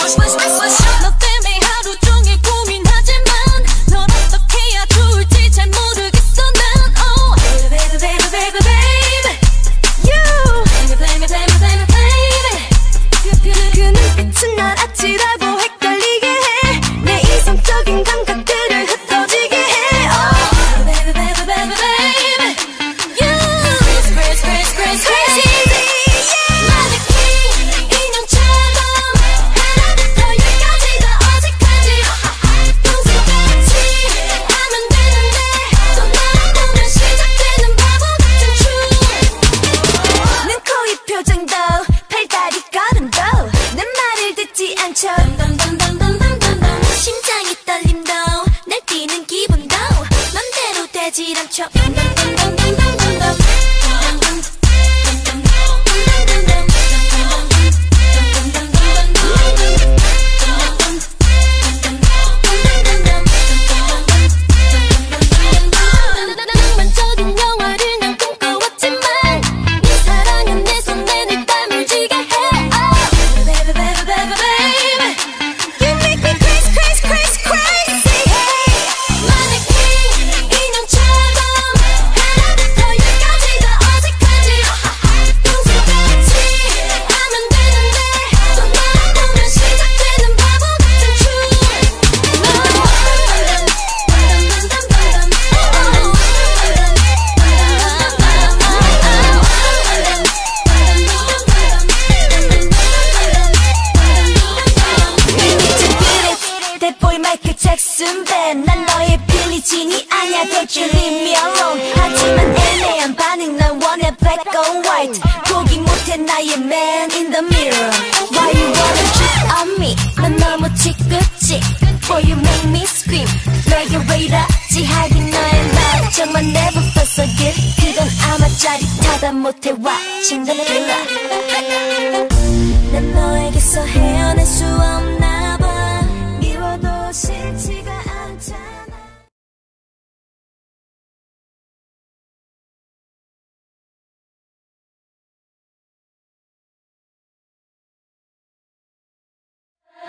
What's, what's, what's, what's, 진이 아니야 you leave me alone. 하지만 애매한 반응 난 원해 black or white. 못해 나의 man in the mirror. Why you wanna cheat on me? 난 너무 지긋지 Boy you make me scream. 내게 왜 이러지? 하긴 너의 말 정말 never felt so good. 그건 아마 짜릿하다 못해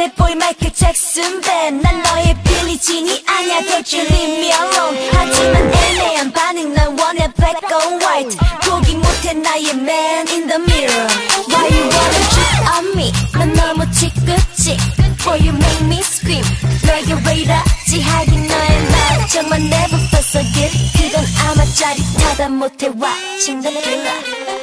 때 boy 마이클 잭슨 밴.난 너의 빌리진이 아니야. Don't you leave me alone 하지만 애매한 반응 난 원해 black or white. 보기 못해 나의 man in the mirror. Why you wanna cheat on me? 난 너무 지긋지 Boy you make me scream. 너에게 왜 이러지? 하긴 너의 나 정말 never felt so good. 그건 아마 짜릿하다 못해 watching the thriller